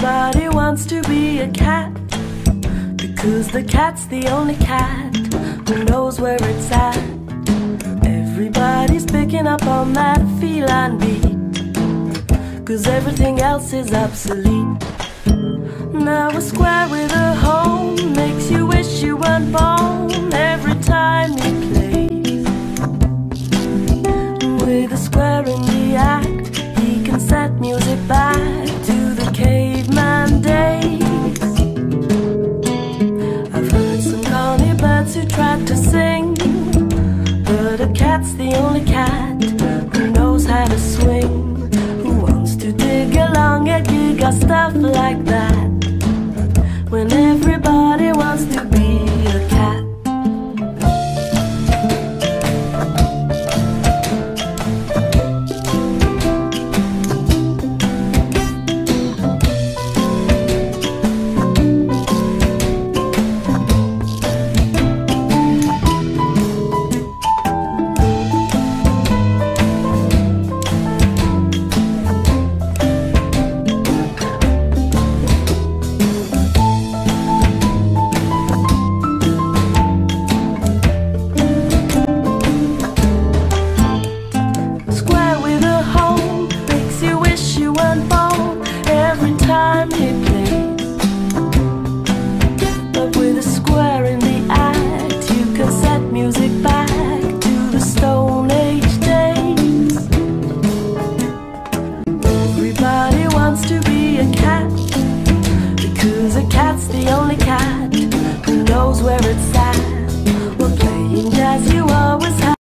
wants to be a cat because the cat's the only cat who knows where it's at. Everybody's picking up on that feline beat cause everything else is obsolete. Now a square with a home tried to sing, but a cat's the only cat who knows how to swing, who wants to dig along at giga stuff like that knows where it's